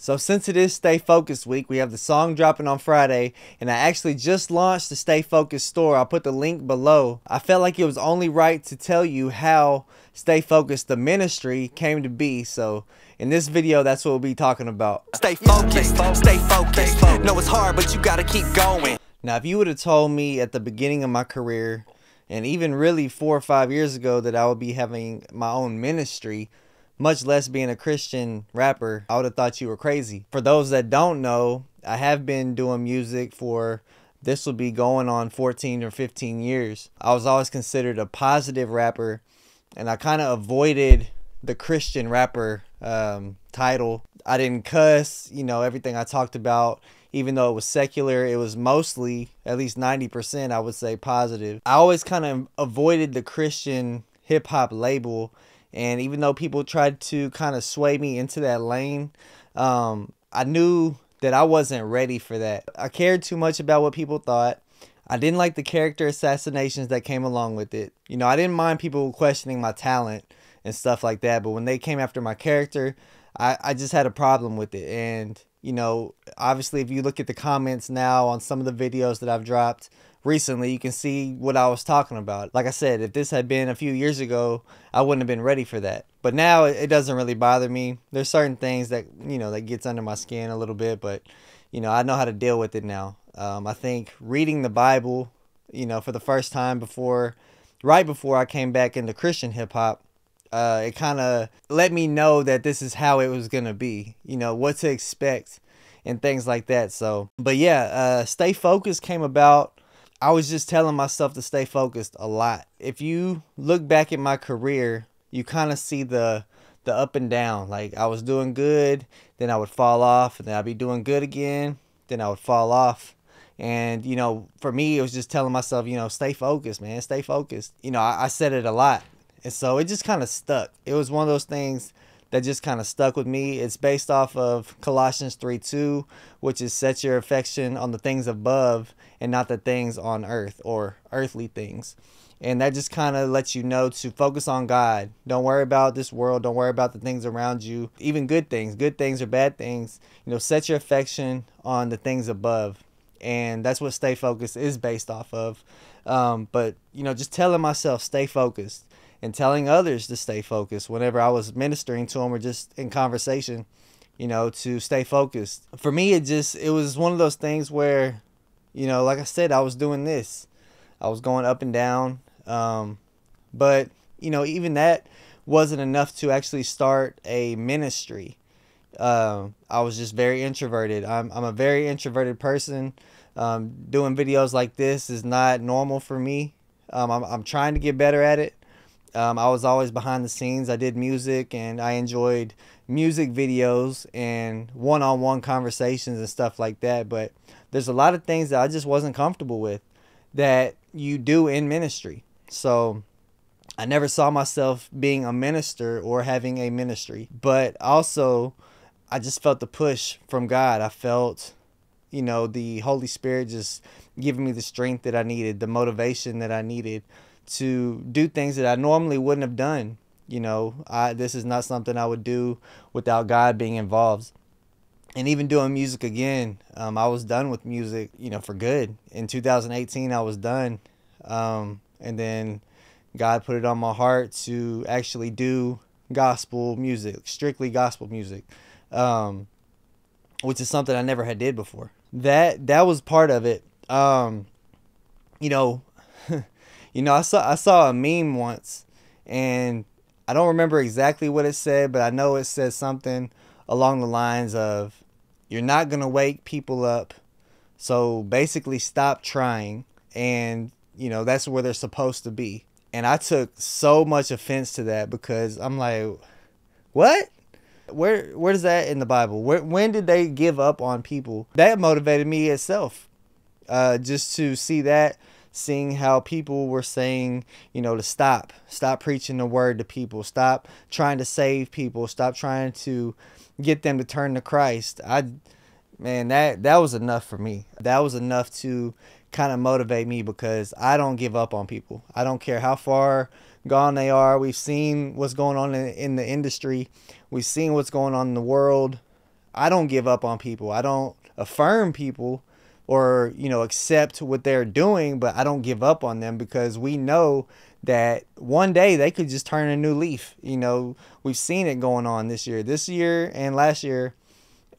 So since it is Stay Focused week, we have the song dropping on Friday, and I actually just launched the Stay Focused store. I'll put the link below. I felt like it was only right to tell you how Stay Focused, the ministry, came to be. So in this video, that's what we'll be talking about. Stay focused, stay focused. No, it's hard, but you gotta keep going. Now, if you would have told me at the beginning of my career, and even really four or five years ago, that I would be having my own ministry, much less being a Christian rapper, I would have thought you were crazy. For those that don't know, I have been doing music for this will be going on 14 or 15 years. I was always considered a positive rapper, and I kind of avoided the Christian rapper um, title. I didn't cuss, you know, everything I talked about, even though it was secular, it was mostly, at least 90%, I would say, positive. I always kind of avoided the Christian hip hop label and even though people tried to kind of sway me into that lane, um, I knew that I wasn't ready for that. I cared too much about what people thought. I didn't like the character assassinations that came along with it. You know, I didn't mind people questioning my talent and stuff like that, but when they came after my character, I, I just had a problem with it. And, you know, obviously, if you look at the comments now on some of the videos that I've dropped, recently, you can see what I was talking about. Like I said, if this had been a few years ago, I wouldn't have been ready for that. But now it doesn't really bother me. There's certain things that, you know, that gets under my skin a little bit, but, you know, I know how to deal with it now. Um, I think reading the Bible, you know, for the first time before, right before I came back into Christian hip hop, uh, it kind of let me know that this is how it was going to be, you know, what to expect and things like that. So, but yeah, uh, Stay Focused came about I was just telling myself to stay focused a lot. If you look back at my career, you kind of see the the up and down. Like I was doing good, then I would fall off, and then I'd be doing good again, then I would fall off. And you know, for me, it was just telling myself, you know, stay focused, man, stay focused. You know, I, I said it a lot, and so it just kind of stuck. It was one of those things that just kind of stuck with me. It's based off of Colossians 3 2, which is set your affection on the things above and not the things on earth or earthly things. And that just kind of lets you know to focus on God. Don't worry about this world. Don't worry about the things around you, even good things, good things or bad things. You know, set your affection on the things above. And that's what stay focused is based off of. Um, but, you know, just telling myself, stay focused and telling others to stay focused whenever I was ministering to them or just in conversation, you know, to stay focused. For me, it just, it was one of those things where, you know, like I said, I was doing this. I was going up and down. Um, but, you know, even that wasn't enough to actually start a ministry. Uh, I was just very introverted. I'm, I'm a very introverted person. Um, doing videos like this is not normal for me. Um, I'm, I'm trying to get better at it. Um, I was always behind the scenes. I did music and I enjoyed music videos and one on one conversations and stuff like that. But there's a lot of things that I just wasn't comfortable with that you do in ministry. So I never saw myself being a minister or having a ministry. But also, I just felt the push from God. I felt, you know, the Holy Spirit just giving me the strength that I needed, the motivation that I needed to do things that I normally wouldn't have done. You know, I this is not something I would do without God being involved. And even doing music again, um, I was done with music, you know, for good. In 2018, I was done. Um, and then God put it on my heart to actually do gospel music, strictly gospel music, um, which is something I never had did before. That that was part of it. Um, you know, you know, I saw I saw a meme once, and I don't remember exactly what it said, but I know it said something along the lines of, "You're not gonna wake people up, so basically stop trying." And you know, that's where they're supposed to be. And I took so much offense to that because I'm like, what? Where where's that in the Bible? Where when did they give up on people? That motivated me itself. Uh, just to see that seeing how people were saying, you know, to stop, stop preaching the word to people, stop trying to save people, stop trying to get them to turn to Christ. I, man, that that was enough for me. That was enough to kind of motivate me because I don't give up on people. I don't care how far gone they are. We've seen what's going on in, in the industry. We've seen what's going on in the world. I don't give up on people. I don't affirm people or, you know, accept what they're doing, but I don't give up on them because we know that one day they could just turn a new leaf. You know, we've seen it going on this year. This year and last year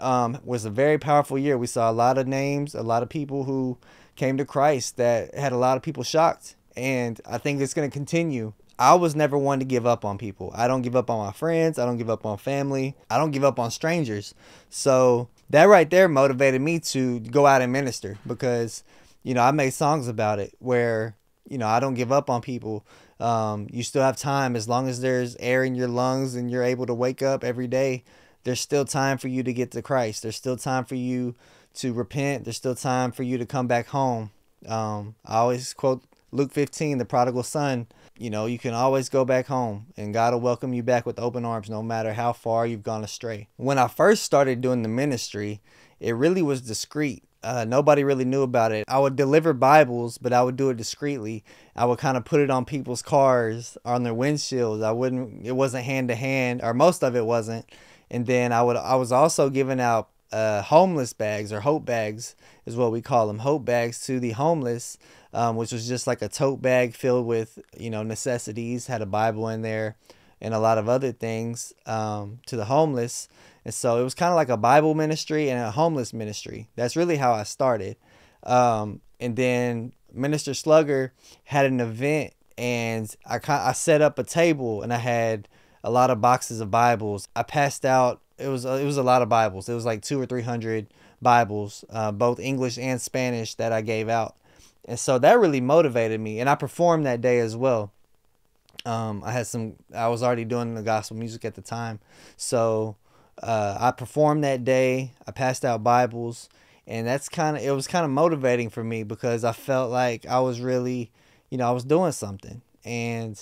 um, was a very powerful year. We saw a lot of names, a lot of people who came to Christ that had a lot of people shocked. And I think it's going to continue. I was never one to give up on people. I don't give up on my friends. I don't give up on family. I don't give up on strangers. So that right there motivated me to go out and minister because, you know, I made songs about it where, you know, I don't give up on people. Um, you still have time as long as there's air in your lungs and you're able to wake up every day. There's still time for you to get to Christ. There's still time for you to repent. There's still time for you to come back home. Um, I always quote Luke 15, the prodigal son you know, you can always go back home and God will welcome you back with open arms no matter how far you've gone astray. When I first started doing the ministry, it really was discreet. Uh, nobody really knew about it. I would deliver Bibles, but I would do it discreetly. I would kind of put it on people's cars, on their windshields. I wouldn't. It wasn't hand to hand, or most of it wasn't. And then I would. I was also giving out uh, homeless bags or hope bags, is what we call them, hope bags to the homeless um, which was just like a tote bag filled with you know necessities, had a Bible in there, and a lot of other things um, to the homeless. And so it was kind of like a Bible ministry and a homeless ministry. That's really how I started. Um, and then Minister Slugger had an event, and I I set up a table, and I had a lot of boxes of Bibles. I passed out. It was it was a lot of Bibles. It was like two or three hundred Bibles, uh, both English and Spanish, that I gave out. And so that really motivated me. And I performed that day as well. Um, I had some, I was already doing the gospel music at the time. So uh, I performed that day. I passed out Bibles. And that's kind of, it was kind of motivating for me because I felt like I was really, you know, I was doing something and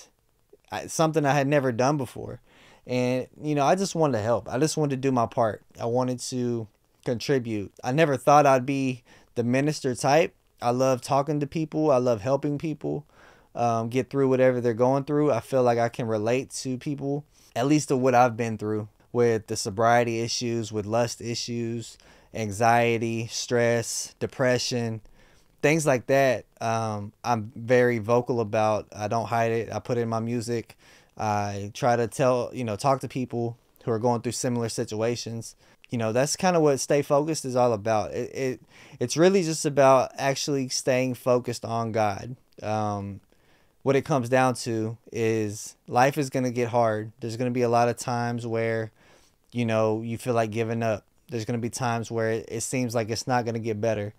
I, something I had never done before. And, you know, I just wanted to help. I just wanted to do my part. I wanted to contribute. I never thought I'd be the minister type, I love talking to people. I love helping people um, get through whatever they're going through. I feel like I can relate to people, at least to what I've been through with the sobriety issues, with lust issues, anxiety, stress, depression, things like that. Um, I'm very vocal about. I don't hide it. I put it in my music. I try to tell, you know, talk to people who are going through similar situations. You know that's kind of what stay focused is all about. It, it it's really just about actually staying focused on god. Um, what it comes down to is life is going to get hard. There's going to be a lot of times where you know you feel like giving up. There's going to be times where it, it seems like it's not going to get better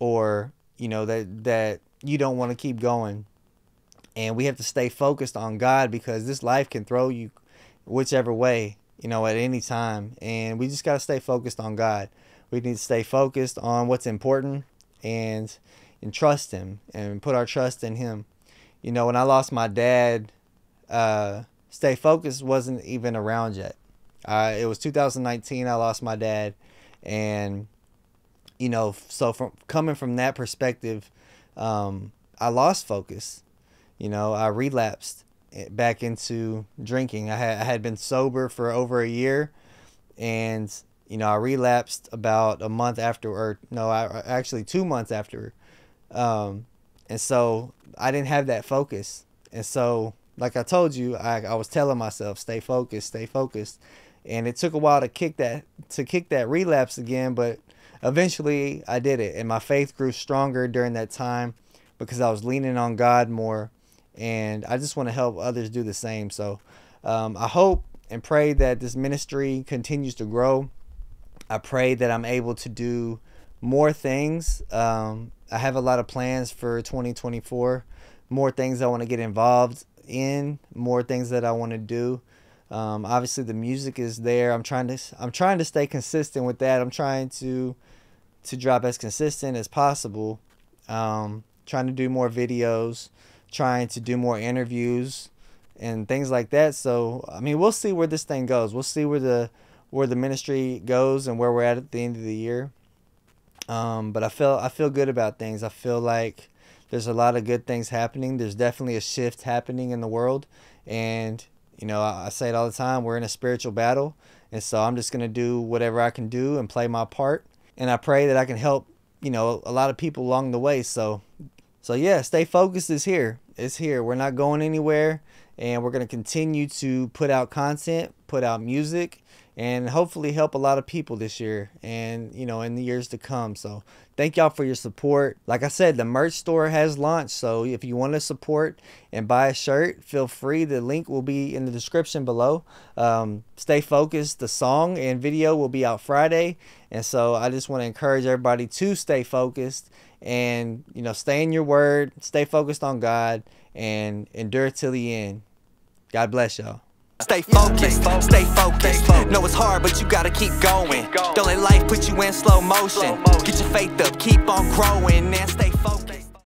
or you know that that you don't want to keep going and we have to stay focused on god because this life can throw you whichever way you know, at any time. And we just got to stay focused on God. We need to stay focused on what's important and and trust Him and put our trust in Him. You know, when I lost my dad, uh, stay focused wasn't even around yet. Uh, it was 2019. I lost my dad, and you know, so from coming from that perspective, um, I lost focus. You know, I relapsed, back into drinking. I had I had been sober for over a year, and you know I relapsed about a month after, or no, I actually two months after, um, and so I didn't have that focus, and so like I told you, I I was telling myself stay focused, stay focused, and it took a while to kick that to kick that relapse again, but eventually I did it, and my faith grew stronger during that time because I was leaning on God more and I just want to help others do the same. So um, I hope and pray that this ministry continues to grow. I pray that I'm able to do more things. Um, I have a lot of plans for 2024, more things I want to get involved in, more things that I want to do. Um, obviously, the music is there. I'm trying to I'm trying to stay consistent with that. I'm trying to to drop as consistent as possible. Um, trying to do more videos trying to do more interviews and things like that. So I mean, we'll see where this thing goes. We'll see where the where the ministry goes and where we're at at the end of the year. Um, but I feel I feel good about things. I feel like there's a lot of good things happening. There's definitely a shift happening in the world, and you know I, I say it all the time. We're in a spiritual battle, And so I'm just going to do whatever I can do and play my part. And I pray that I can help, you know, a lot of people along the way. So, so yeah, stay focused is here. It's here. We're not going anywhere. And we're going to continue to put out content, put out music, and hopefully help a lot of people this year and you know in the years to come. So thank y'all for your support. Like i said the merch store has launched so if you want to support and buy a shirt feel free. The link will be in the description below. Um, stay focused. The song and video will be out friday and so i just want to encourage everybody to stay focused and you know stay in your word stay focused on god and endure till the end. God bless y'all Stay focused, stay focused. Know it's hard, but you gotta keep going. Don't let life put you in slow motion. Get your faith up, keep on growing, and stay focused.